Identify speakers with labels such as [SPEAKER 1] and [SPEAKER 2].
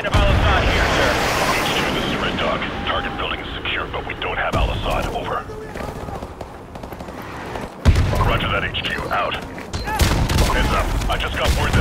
[SPEAKER 1] sign of Al-Asad here, sir.
[SPEAKER 2] HQ, this is Red Dog. Target building is secure, but we don't have Al-Asad. Over. Roger that, HQ. Out. Heads up. I just got word that...